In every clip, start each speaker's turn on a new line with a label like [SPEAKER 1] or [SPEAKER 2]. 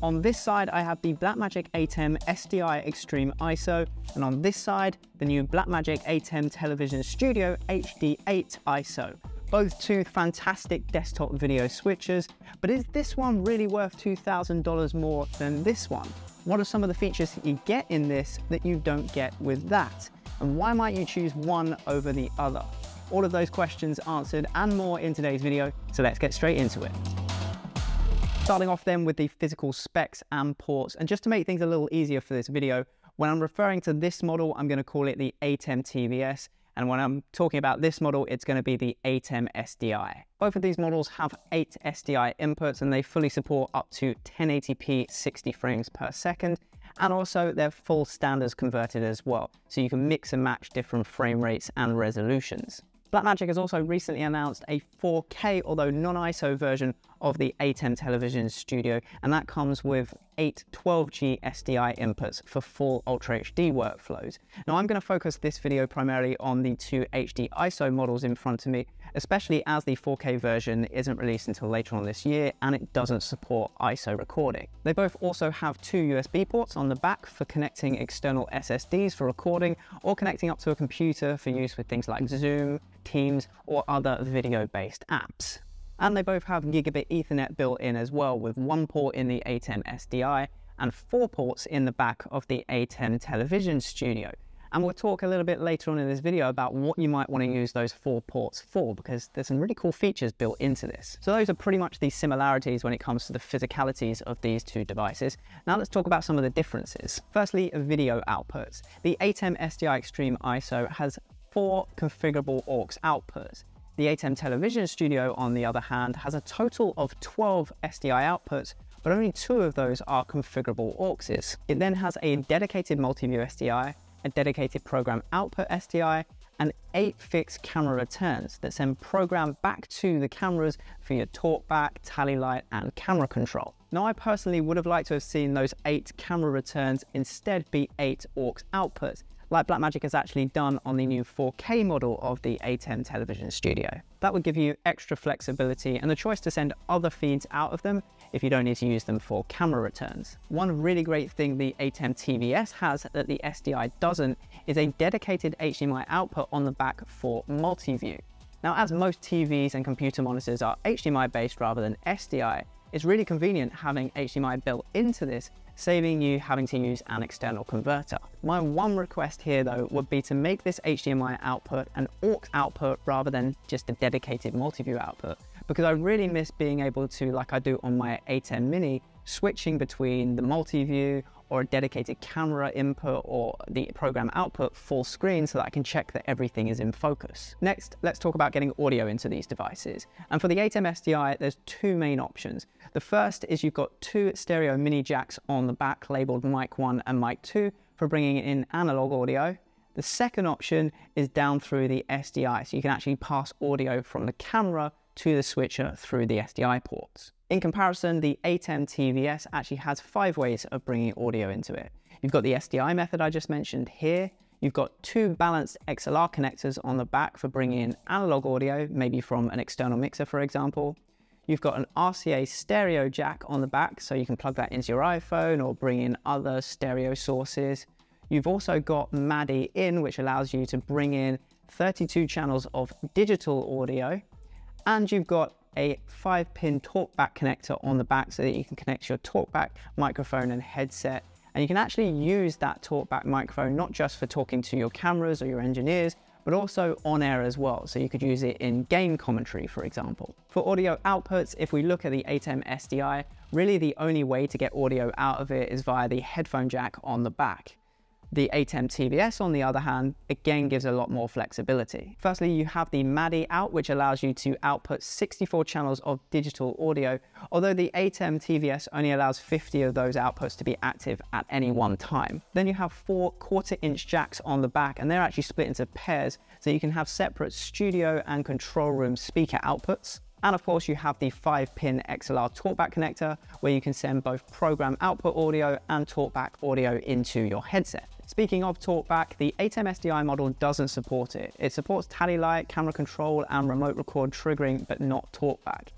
[SPEAKER 1] On this side, I have the Blackmagic ATEM SDI Extreme ISO, and on this side, the new Blackmagic ATEM Television Studio HD8 ISO. Both two fantastic desktop video switchers, but is this one really worth $2,000 more than this one? What are some of the features that you get in this that you don't get with that? And why might you choose one over the other? All of those questions answered and more in today's video, so let's get straight into it. Starting off then with the physical specs and ports, and just to make things a little easier for this video, when I'm referring to this model, I'm going to call it the ATEM TVS, and when I'm talking about this model, it's going to be the ATEM SDI. Both of these models have eight SDI inputs and they fully support up to 1080p 60 frames per second. And also they're full standards converted as well. So you can mix and match different frame rates and resolutions. Blackmagic has also recently announced a 4K, although non-ISO version of the ATEM Television Studio, and that comes with eight 12G SDI inputs for full Ultra HD workflows. Now I'm going to focus this video primarily on the two HD ISO models in front of me, especially as the 4K version isn't released until later on this year and it doesn't support ISO recording. They both also have two USB ports on the back for connecting external SSDs for recording or connecting up to a computer for use with things like Zoom, Teams, or other video-based apps. And they both have gigabit ethernet built in as well with one port in the ATEM SDI and four ports in the back of the ATEM television studio. And we'll talk a little bit later on in this video about what you might want to use those four ports for, because there's some really cool features built into this. So those are pretty much the similarities when it comes to the physicalities of these two devices. Now let's talk about some of the differences. Firstly, video outputs. The ATEM SDI Extreme ISO has four configurable aux outputs. The ATEM Television Studio, on the other hand, has a total of 12 SDI outputs, but only two of those are configurable AUXs. It then has a dedicated multi-view SDI, a dedicated program output SDI, and eight fixed camera returns that send program back to the cameras for your talkback, tally light, and camera control. Now, I personally would have liked to have seen those eight camera returns instead be eight aux outputs, like Blackmagic has actually done on the new 4K model of the ATEM television studio. That would give you extra flexibility and the choice to send other feeds out of them if you don't need to use them for camera returns. One really great thing the ATEM TVS has that the SDI doesn't is a dedicated HDMI output on the back for multi-view. Now, as most TVs and computer monitors are HDMI based rather than SDI, it's really convenient having HDMI built into this saving you having to use an external converter. My one request here though would be to make this HDMI output an aux output rather than just a dedicated multi-view output because I really mm. miss being able to, like I do on my ATEM Mini, switching between the multi-view or a dedicated camera input or the program output full screen so that I can check that everything is in focus. Next, let's talk about getting audio into these devices. And for the ATEM SDI, there's two main options. The first is you've got two stereo mini jacks on the back labeled mic 1 and mic 2 for bringing in analog audio. The second option is down through the SDI, so you can actually pass audio from the camera to the switcher through the SDI ports. In comparison, the ATEM TVS actually has five ways of bringing audio into it. You've got the SDI method I just mentioned here. You've got two balanced XLR connectors on the back for bringing in analog audio, maybe from an external mixer, for example. You've got an RCA stereo jack on the back, so you can plug that into your iPhone or bring in other stereo sources. You've also got MADI in, which allows you to bring in 32 channels of digital audio. And you've got a five pin talkback connector on the back so that you can connect your talkback microphone and headset. And you can actually use that talkback microphone not just for talking to your cameras or your engineers, but also on air as well. So you could use it in game commentary, for example. For audio outputs, if we look at the ATEM SDI, really the only way to get audio out of it is via the headphone jack on the back. The ATEM TVS, on the other hand, again gives a lot more flexibility. Firstly, you have the MADI out, which allows you to output 64 channels of digital audio, although the ATEM TVS only allows 50 of those outputs to be active at any one time. Then you have four quarter inch jacks on the back, and they're actually split into pairs, so you can have separate studio and control room speaker outputs. And of course you have the 5-pin XLR talkback connector where you can send both program output audio and talkback audio into your headset. Speaking of TalkBack, the ATEM SDI model doesn't support it. It supports tally light, camera control, and remote record triggering, but not TalkBack.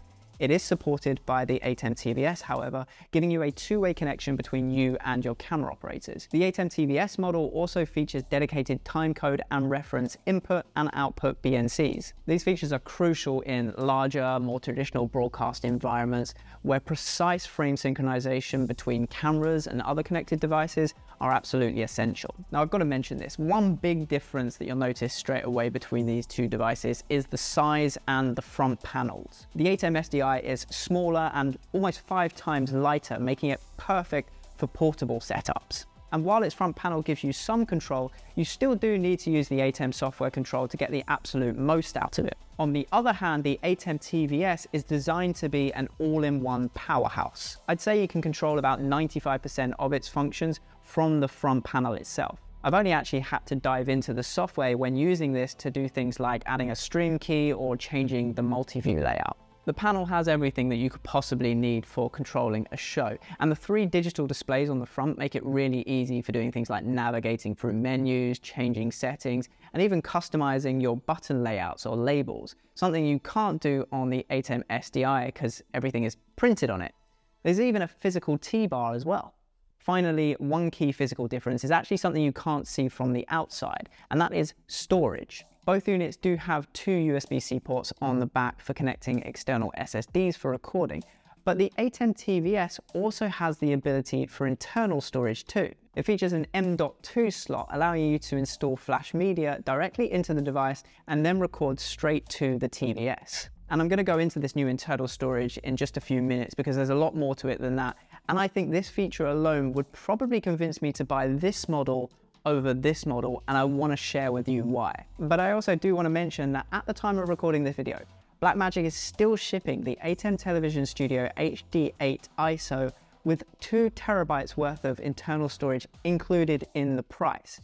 [SPEAKER 1] It is supported by the ATEM TVS, however, giving you a two-way connection between you and your camera operators. The ATEM TVS model also features dedicated timecode and reference input and output BNCs. These features are crucial in larger, more traditional broadcast environments where precise frame synchronization between cameras and other connected devices are absolutely essential. Now I've got to mention this. One big difference that you'll notice straight away between these two devices is the size and the front panels. The ATEM SDI is smaller and almost five times lighter, making it perfect for portable setups. And while its front panel gives you some control, you still do need to use the ATEM software control to get the absolute most out of it. On the other hand, the ATEM TVS is designed to be an all-in-one powerhouse. I'd say you can control about 95% of its functions from the front panel itself. I've only actually had to dive into the software when using this to do things like adding a stream key or changing the multi-view layout. The panel has everything that you could possibly need for controlling a show, and the three digital displays on the front make it really easy for doing things like navigating through menus, changing settings, and even customizing your button layouts or labels, something you can't do on the ATEM SDI because everything is printed on it. There's even a physical T-bar as well. Finally, one key physical difference is actually something you can't see from the outside, and that is storage. Both units do have two USB-C ports on the back for connecting external SSDs for recording, but the ATEM TVS also has the ability for internal storage too. It features an M.2 slot allowing you to install flash media directly into the device and then record straight to the TVS. And I'm going to go into this new internal storage in just a few minutes because there's a lot more to it than that and I think this feature alone would probably convince me to buy this model over this model and I want to share with you why. But I also do want to mention that at the time of recording this video, Blackmagic is still shipping the ATEM Television Studio HD8 ISO with two terabytes worth of internal storage included in the price.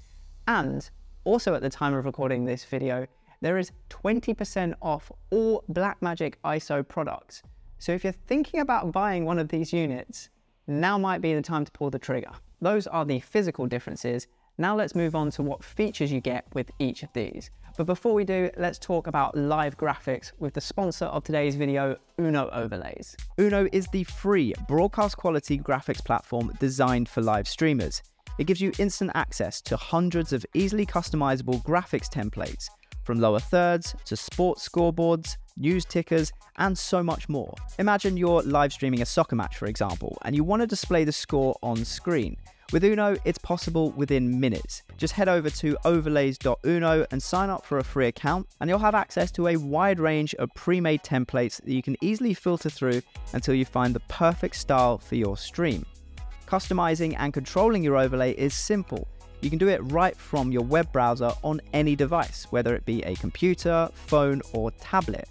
[SPEAKER 1] And also at the time of recording this video, there is 20% off all Blackmagic ISO products. So if you're thinking about buying one of these units, now might be the time to pull the trigger. Those are the physical differences. Now let's move on to what features you get with each of these. But before we do, let's talk about live graphics with the sponsor of today's video, Uno Overlays. Uno is the free broadcast quality graphics platform designed for live streamers. It gives you instant access to hundreds of easily customizable graphics templates, from lower thirds to sports scoreboards, news tickers, and so much more. Imagine you're live streaming a soccer match, for example, and you want to display the score on screen. With Uno, it's possible within minutes. Just head over to overlays.uno and sign up for a free account, and you'll have access to a wide range of pre made templates that you can easily filter through until you find the perfect style for your stream. Customizing and controlling your overlay is simple. You can do it right from your web browser on any device, whether it be a computer, phone, or tablet.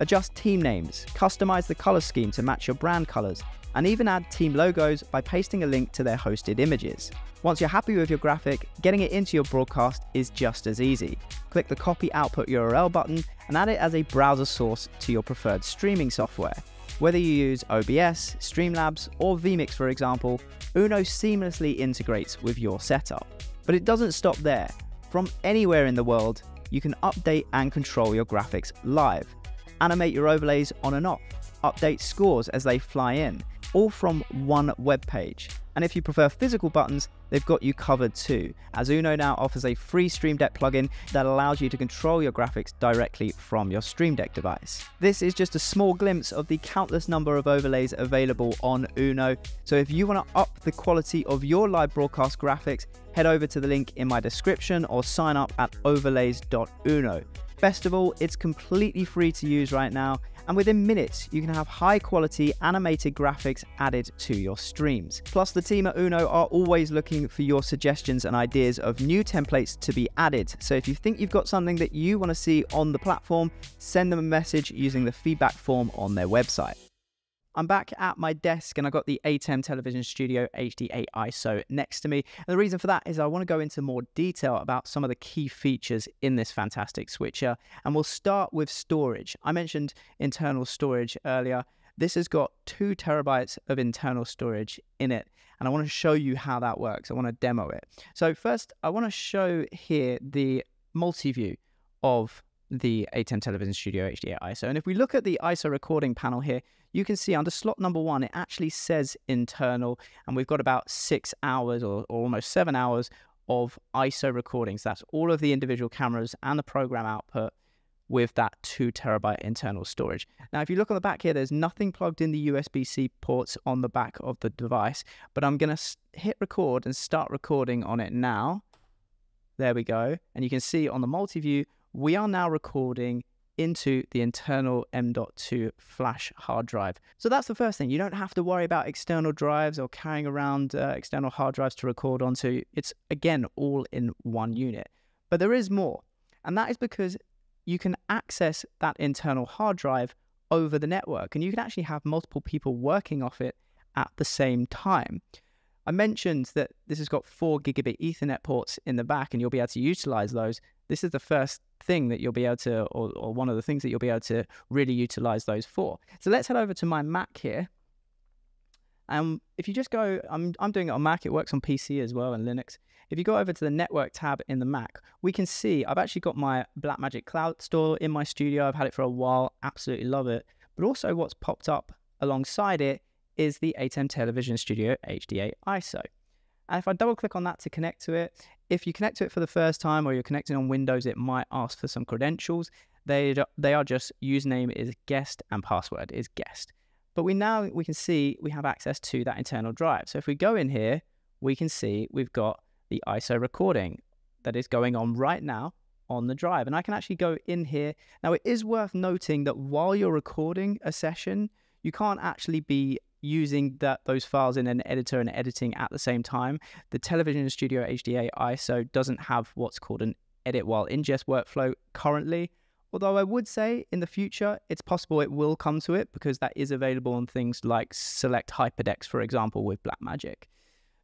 [SPEAKER 1] Adjust team names, customize the color scheme to match your brand colors, and even add team logos by pasting a link to their hosted images. Once you're happy with your graphic, getting it into your broadcast is just as easy. Click the copy output URL button and add it as a browser source to your preferred streaming software. Whether you use OBS, Streamlabs, or vMix for example, Uno seamlessly integrates with your setup. But it doesn't stop there. From anywhere in the world, you can update and control your graphics live, animate your overlays on and off, update scores as they fly in, all from one web page. And if you prefer physical buttons, they've got you covered too, as Uno now offers a free Stream Deck plugin that allows you to control your graphics directly from your Stream Deck device. This is just a small glimpse of the countless number of overlays available on Uno, so if you want to up the quality of your live broadcast graphics, head over to the link in my description or sign up at overlays.uno. Best of all, it's completely free to use right now and within minutes you can have high quality animated graphics added to your streams. Plus the team at Uno are always looking for your suggestions and ideas of new templates to be added. So if you think you've got something that you want to see on the platform, send them a message using the feedback form on their website. I'm back at my desk and I've got the ATEM Television Studio HD8 ISO next to me. And the reason for that is I want to go into more detail about some of the key features in this fantastic switcher. And we'll start with storage. I mentioned internal storage earlier. This has got two terabytes of internal storage in it. And I want to show you how that works. I want to demo it. So first, I want to show here the multi-view of the ATEM Television Studio HD8 ISO. And if we look at the ISO recording panel here, you can see under slot number one, it actually says internal, and we've got about six hours or, or almost seven hours of ISO recordings. That's all of the individual cameras and the program output with that two terabyte internal storage. Now, if you look on the back here, there's nothing plugged in the USB-C ports on the back of the device, but I'm going to hit record and start recording on it now. There we go. And you can see on the multi-view, we are now recording into the internal M.2 flash hard drive. So that's the first thing. You don't have to worry about external drives or carrying around uh, external hard drives to record onto. It's again all in one unit. But there is more. And that is because you can access that internal hard drive over the network and you can actually have multiple people working off it at the same time. I mentioned that this has got four gigabit Ethernet ports in the back and you'll be able to utilize those. This is the first thing that you'll be able to, or, or one of the things that you'll be able to really utilize those for. So let's head over to my Mac here. And if you just go, I'm, I'm doing it on Mac, it works on PC as well and Linux. If you go over to the network tab in the Mac, we can see I've actually got my Blackmagic Cloud Store in my studio. I've had it for a while, absolutely love it. But also what's popped up alongside it is the ATEM Television Studio HD8 ISO. And if I double click on that to connect to it, if you connect to it for the first time or you're connecting on Windows, it might ask for some credentials. They, they are just username is guest and password is guest. But we now we can see we have access to that internal drive. So if we go in here, we can see we've got the ISO recording that is going on right now on the drive. And I can actually go in here. Now, it is worth noting that while you're recording a session, you can't actually be using that those files in an editor and editing at the same time. The Television Studio HD8 ISO doesn't have what's called an edit while ingest workflow currently. Although I would say in the future, it's possible it will come to it because that is available on things like Select HyperDecks, for example, with Blackmagic.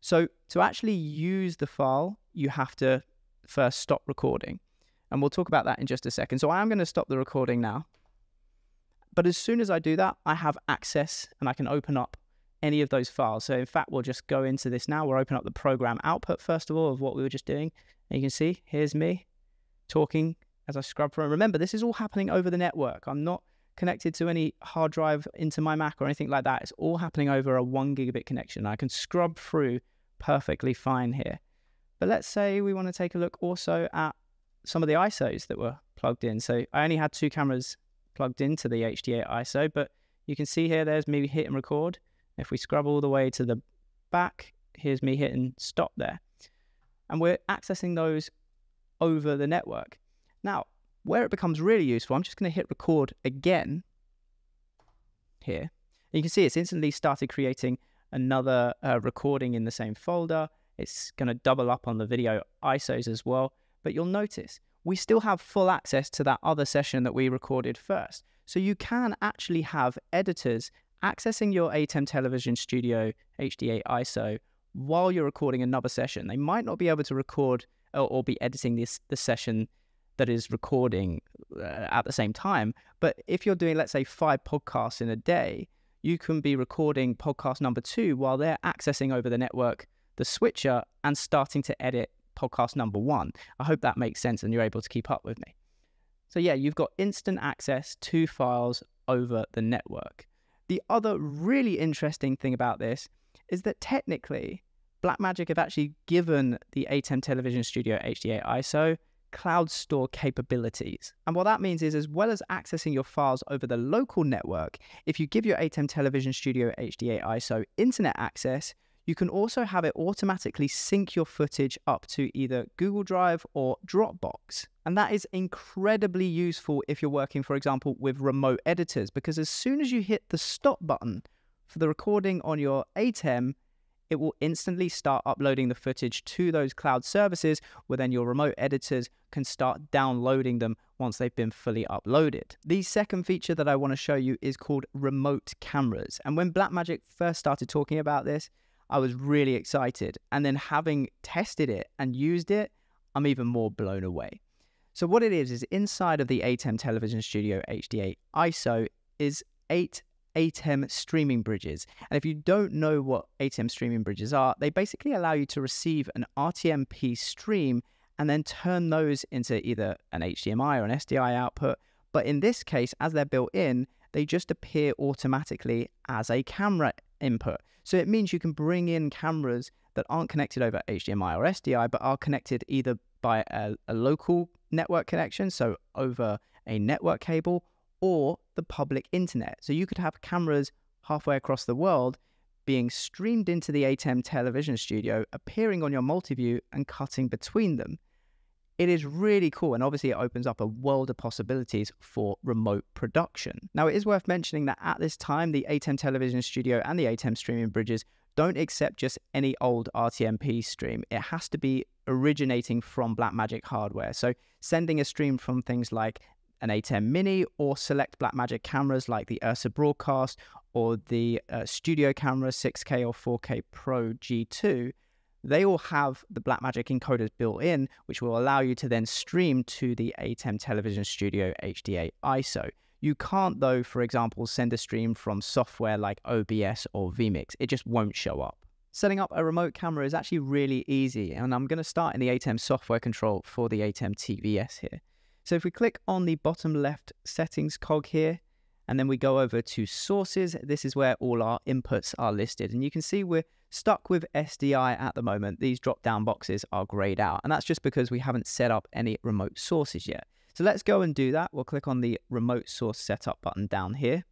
[SPEAKER 1] So to actually use the file, you have to first stop recording. And we'll talk about that in just a second. So I am going to stop the recording now. But as soon as I do that, I have access and I can open up any of those files. So in fact, we'll just go into this now. We'll open up the program output, first of all, of what we were just doing. And you can see, here's me talking as I scrub through. remember, this is all happening over the network. I'm not connected to any hard drive into my Mac or anything like that. It's all happening over a one gigabit connection. I can scrub through perfectly fine here. But let's say we want to take a look also at some of the ISOs that were plugged in. So I only had two cameras plugged into the HD8 ISO, but you can see here, there's me hitting record. If we scrub all the way to the back, here's me hitting stop there. And we're accessing those over the network. Now, where it becomes really useful, I'm just going to hit record again here. And you can see it's instantly started creating another uh, recording in the same folder. It's going to double up on the video ISOs as well. But you'll notice we still have full access to that other session that we recorded first. So you can actually have editors accessing your ATEM Television Studio HD8 ISO while you're recording another session. They might not be able to record or, or be editing this the session that is recording uh, at the same time. But if you're doing, let's say, five podcasts in a day, you can be recording podcast number two while they're accessing over the network the switcher and starting to edit podcast number one. I hope that makes sense and you're able to keep up with me. So, yeah, you've got instant access to files over the network. The other really interesting thing about this is that technically, Blackmagic have actually given the ATEM Television Studio HD8 ISO cloud store capabilities. And what that means is, as well as accessing your files over the local network, if you give your ATEM Television Studio HD8 ISO internet access, you can also have it automatically sync your footage up to either Google Drive or Dropbox. And that is incredibly useful if you're working, for example, with remote editors, because as soon as you hit the stop button for the recording on your ATEM, it will instantly start uploading the footage to those cloud services where then your remote editors can start downloading them once they've been fully uploaded. The second feature that I want to show you is called remote cameras. And when Blackmagic first started talking about this, I was really excited. And then having tested it and used it, I'm even more blown away. So what it is is inside of the ATEM Television Studio HD8 ISO is eight ATEM streaming bridges. And if you don't know what ATEM streaming bridges are, they basically allow you to receive an RTMP stream and then turn those into either an HDMI or an SDI output. But in this case, as they're built in, they just appear automatically as a camera input. So it means you can bring in cameras that aren't connected over HDMI or SDI, but are connected either by a, a local network connection, so over a network cable, or the public internet. So you could have cameras halfway across the world being streamed into the ATEM television studio, appearing on your multi-view and cutting between them. It is really cool, and obviously, it opens up a world of possibilities for remote production. Now, it is worth mentioning that at this time, the ATEM television studio and the ATEM streaming bridges don't accept just any old RTMP stream. It has to be originating from Blackmagic hardware. So, sending a stream from things like an ATEM Mini or select Blackmagic cameras like the Ursa Broadcast or the uh, Studio Camera 6K or 4K Pro G2, they all have the Blackmagic encoders built in, which will allow you to then stream to the ATEM Television Studio HD8 ISO. You can't, though, for example, send a stream from software like OBS or vMix. It just won't show up. Setting up a remote camera is actually really easy, and I'm going to start in the ATEM software control for the ATEM TVS here. So if we click on the bottom left settings cog here, and then we go over to sources, this is where all our inputs are listed. And you can see we're stuck with SDI at the moment. These drop down boxes are grayed out, and that's just because we haven't set up any remote sources yet. So let's go and do that. We'll click on the remote source setup button down here.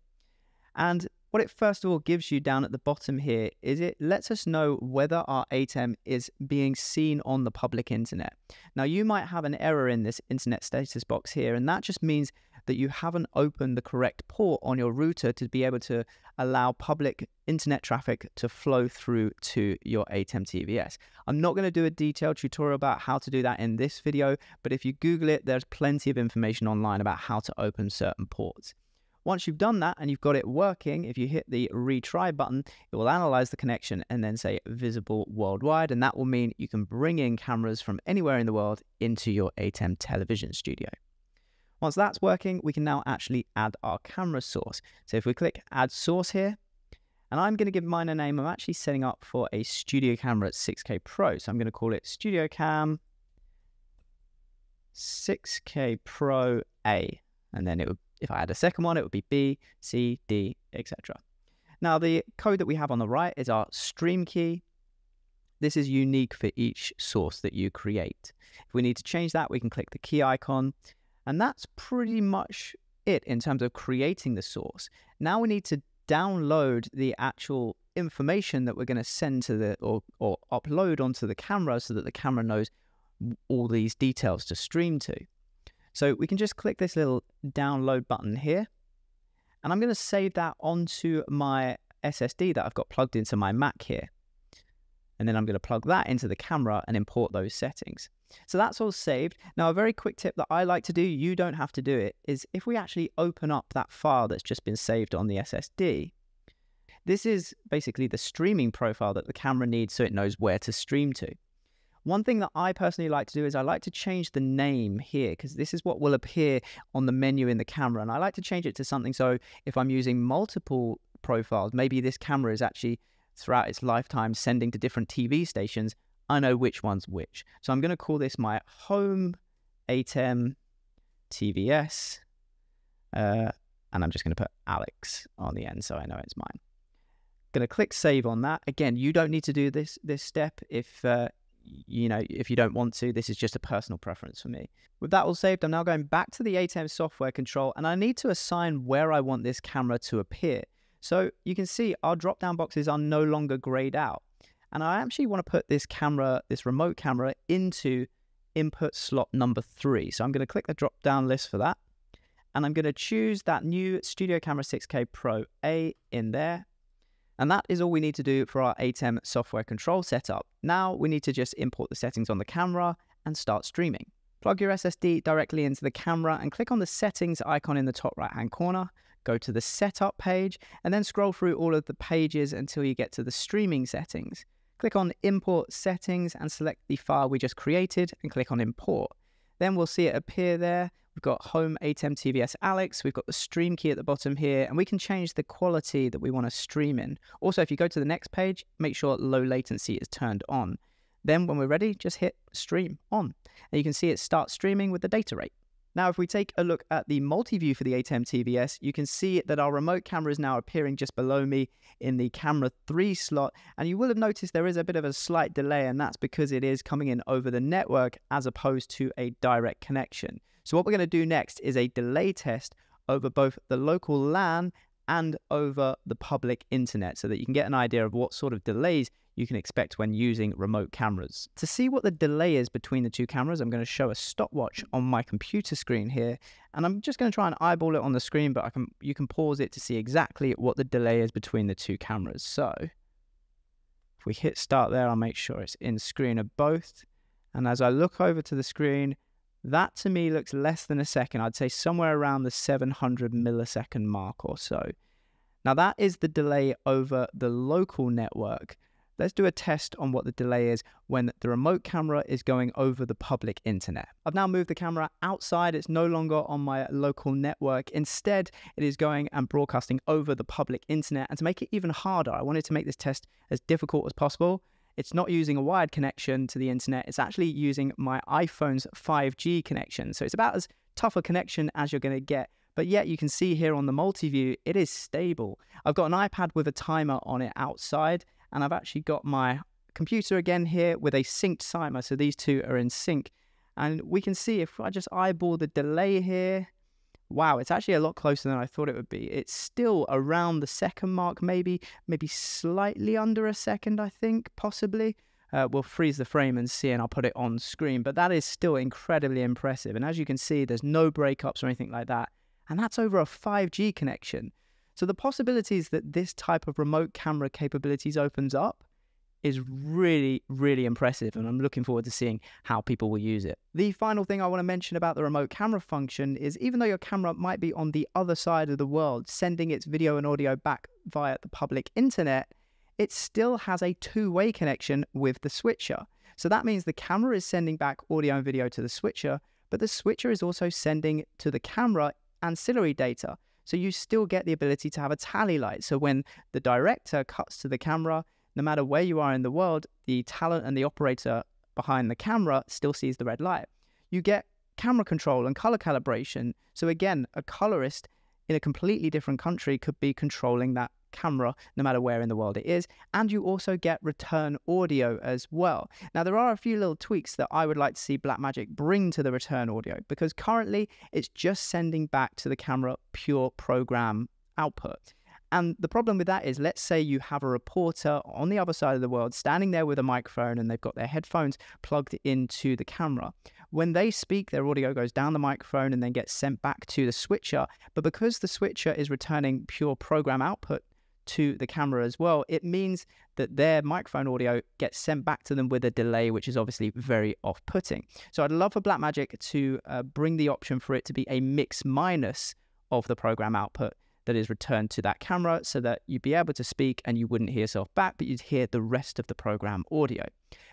[SPEAKER 1] And what it first of all gives you down at the bottom here is it lets us know whether our ATEM is being seen on the public internet. Now you might have an error in this internet status box here and that just means that you haven't opened the correct port on your router to be able to allow public internet traffic to flow through to your ATEM TVS. I'm not going to do a detailed tutorial about how to do that in this video, but if you Google it, there's plenty of information online about how to open certain ports. Once you've done that and you've got it working, if you hit the retry button, it will analyze the connection and then say visible worldwide. And that will mean you can bring in cameras from anywhere in the world into your ATEM television studio. Once that's working, we can now actually add our camera source. So if we click add source here, and I'm going to give mine a name. I'm actually setting up for a studio camera at 6K Pro. So I'm going to call it Studio Cam 6K Pro A. And then it would if I had a second one, it would be B, C, D, etc. Now, the code that we have on the right is our stream key. This is unique for each source that you create. If we need to change that, we can click the key icon. And that's pretty much it in terms of creating the source. Now we need to download the actual information that we're going to send to the or, or upload onto the camera so that the camera knows all these details to stream to. So we can just click this little download button here. And I'm going to save that onto my SSD that I've got plugged into my Mac here. And then I'm going to plug that into the camera and import those settings. So that's all saved. Now, a very quick tip that I like to do, you don't have to do it, is if we actually open up that file that's just been saved on the SSD, this is basically the streaming profile that the camera needs so it knows where to stream to. One thing that I personally like to do is I like to change the name here because this is what will appear on the menu in the camera. And I like to change it to something so if I'm using multiple profiles, maybe this camera is actually throughout its lifetime sending to different TV stations, I know which one's which. So I'm going to call this my home ATEM TVS. Uh, and I'm just going to put Alex on the end so I know it's mine. Going to click save on that. Again, you don't need to do this this step if uh, you know, if you don't want to, this is just a personal preference for me. With that all saved, I'm now going back to the ATEM software control and I need to assign where I want this camera to appear. So you can see our drop-down boxes are no longer grayed out. And I actually want to put this camera, this remote camera into input slot number three. So I'm going to click the drop-down list for that. And I'm going to choose that new Studio Camera 6K Pro A in there. And that is all we need to do for our ATEM software control setup. Now we need to just import the settings on the camera and start streaming. Plug your SSD directly into the camera and click on the settings icon in the top right hand corner. Go to the setup page and then scroll through all of the pages until you get to the streaming settings. Click on import settings and select the file we just created and click on import. Then we'll see it appear there We've got home ATEM TVS Alex. We've got the stream key at the bottom here, and we can change the quality that we want to stream in. Also, if you go to the next page, make sure low latency is turned on. Then when we're ready, just hit stream on. And you can see it start streaming with the data rate. Now, if we take a look at the multi-view for the ATEM TVS, you can see that our remote camera is now appearing just below me in the camera 3 slot. And you will have noticed there is a bit of a slight delay, and that's because it is coming in over the network as opposed to a direct connection. So what we're going to do next is a delay test over both the local LAN and over the public internet so that you can get an idea of what sort of delays you can expect when using remote cameras. To see what the delay is between the two cameras, I'm going to show a stopwatch on my computer screen here, and I'm just going to try and eyeball it on the screen, but I can you can pause it to see exactly what the delay is between the two cameras. So if we hit start there, I'll make sure it's in screen of both. And as I look over to the screen, that to me looks less than a second. I'd say somewhere around the 700 millisecond mark or so. Now that is the delay over the local network. Let's do a test on what the delay is when the remote camera is going over the public internet. I've now moved the camera outside. It's no longer on my local network. Instead, it is going and broadcasting over the public internet. And to make it even harder, I wanted to make this test as difficult as possible. It's not using a wired connection to the internet. It's actually using my iPhone's 5G connection. So it's about as tough a connection as you're going to get. But yet you can see here on the multi-view, it is stable. I've got an iPad with a timer on it outside and I've actually got my computer again here with a synced timer. So these two are in sync. And we can see if I just eyeball the delay here, wow, it's actually a lot closer than I thought it would be. It's still around the second mark, maybe, maybe slightly under a second, I think, possibly. Uh, we'll freeze the frame and see, and I'll put it on screen. But that is still incredibly impressive. And as you can see, there's no breakups or anything like that. And that's over a 5G connection. So the possibilities that this type of remote camera capabilities opens up is really, really impressive, and I'm looking forward to seeing how people will use it. The final thing I want to mention about the remote camera function is even though your camera might be on the other side of the world, sending its video and audio back via the public internet, it still has a two way connection with the switcher. So that means the camera is sending back audio and video to the switcher, but the switcher is also sending to the camera ancillary data. So you still get the ability to have a tally light. So when the director cuts to the camera, no matter where you are in the world, the talent and the operator behind the camera still sees the red light. You get camera control and color calibration. So again, a colorist in a completely different country could be controlling that camera no matter where in the world it is. And you also get return audio as well. Now, there are a few little tweaks that I would like to see Blackmagic bring to the return audio because currently it's just sending back to the camera pure program output. And the problem with that is, let's say you have a reporter on the other side of the world standing there with a microphone and they've got their headphones plugged into the camera. When they speak, their audio goes down the microphone and then gets sent back to the switcher. But because the switcher is returning pure program output to the camera as well, it means that their microphone audio gets sent back to them with a delay, which is obviously very off putting. So I'd love for Blackmagic to uh, bring the option for it to be a mix minus of the program output that is returned to that camera so that you'd be able to speak and you wouldn't hear yourself back, but you'd hear the rest of the program audio.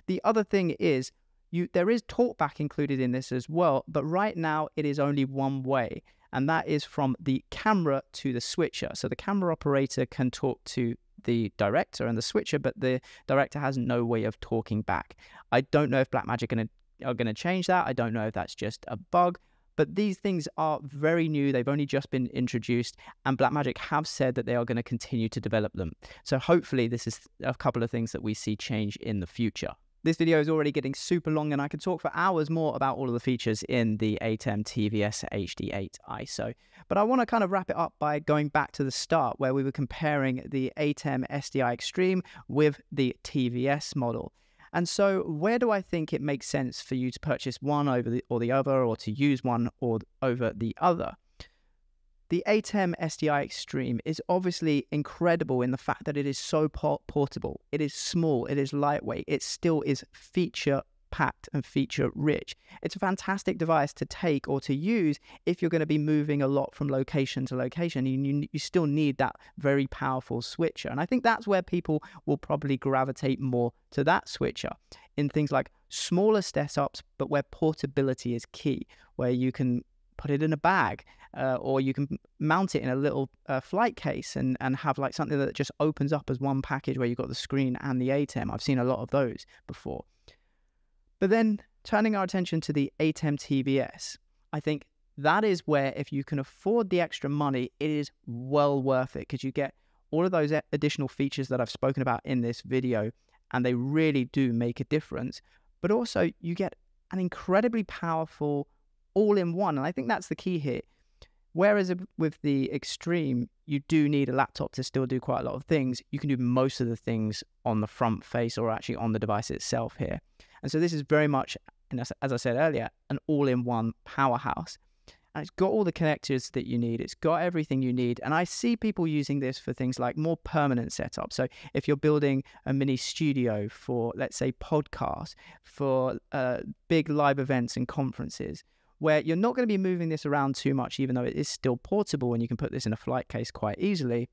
[SPEAKER 1] The other thing is, you, there is talkback included in this as well, but right now it is only one way and that is from the camera to the switcher. So the camera operator can talk to the director and the switcher, but the director has no way of talking back. I don't know if Blackmagic are going to change that. I don't know if that's just a bug. But these things are very new. They've only just been introduced, and Blackmagic have said that they are going to continue to develop them. So hopefully, this is a couple of things that we see change in the future. This video is already getting super long and I could talk for hours more about all of the features in the ATEM TVS HD8 ISO. But I want to kind of wrap it up by going back to the start where we were comparing the ATEM SDI Extreme with the TVS model. And so, where do I think it makes sense for you to purchase one over the, or the other, or to use one or over the other? The ATEM SDI Extreme is obviously incredible in the fact that it is so portable. It is small, it is lightweight, it still is feature packed and feature rich. It's a fantastic device to take or to use if you're going to be moving a lot from location to location. You, you, you, still need that very powerful switcher. And I think that's where people will probably gravitate more to that switcher in things like smaller setups, but where portability is key, where you can put it in a bag, uh, or you can mount it in a little uh, flight case and, and have like something that just opens up as one package where you've got the screen and the ATEM. I've seen a lot of those before. But then turning our attention to the ATEM TVS, I think that is where if you can afford the extra money, it is well worth it because you get all of those additional features that I've spoken about in this video, and they really do make a difference. But also, you get an incredibly powerful all in one. And I think that's the key here. Whereas with the Extreme, you do need a laptop to still do quite a lot of things. You can do most of the things on the front face or actually on the device itself here. And so this is very much, as I said earlier, an all in one powerhouse and it's got all the connectors that you need. It's got everything you need. And I see people using this for things like more permanent setup. So if you're building a mini studio for, let's say, podcasts, for uh, big live events and conferences, where you're not going to be moving this around too much, even though it is still portable and you can put this in a flight case quite easily.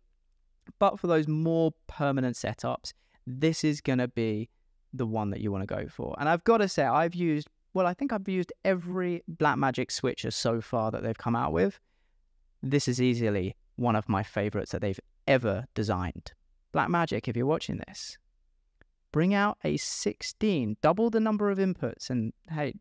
[SPEAKER 1] But for those more permanent setups, this is going to be the one that you want to go for. And I've got to say, I've used well, I think I've used every Blackmagic switcher so far that they've come out with. This is easily one of my favorites that they've ever designed. Blackmagic, if you're watching this, bring out a 16, double the number of inputs, and hey,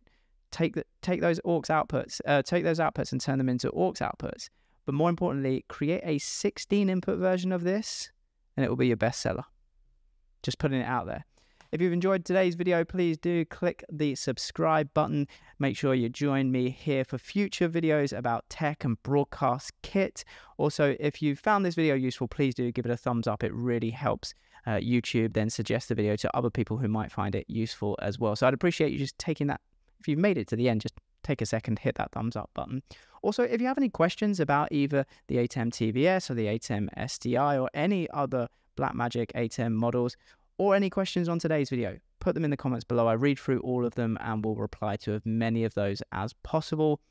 [SPEAKER 1] take the, take those aux outputs, uh, take those outputs and turn them into aux outputs. But more importantly, create a 16 input version of this, and it will be your bestseller. Just putting it out there. If you've enjoyed today's video, please do click the subscribe button. Make sure you join me here for future videos about tech and broadcast kit. Also, if you found this video useful, please do give it a thumbs up. It really helps uh, YouTube then suggest the video to other people who might find it useful as well. So I'd appreciate you just taking that. If you've made it to the end, just take a second, hit that thumbs up button. Also, if you have any questions about either the ATEM TVS or the ATEM SDI or any other Blackmagic ATEM models, or any questions on today's video, put them in the comments below. I read through all of them and will reply to as many of those as possible.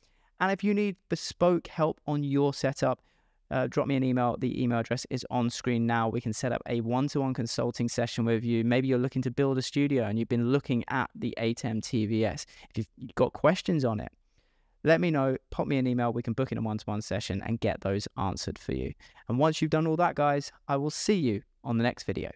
[SPEAKER 1] And if you need bespoke help on your setup, uh, drop me an email. The email address is on screen now. We can set up a one to one consulting session with you. Maybe you're looking to build a studio and you've been looking at the ATEM TVS. If you've got questions on it, let me know. Pop me an email. We can book in a one to one session and get those answered for you. And once you've done all that, guys, I will see you on the next video.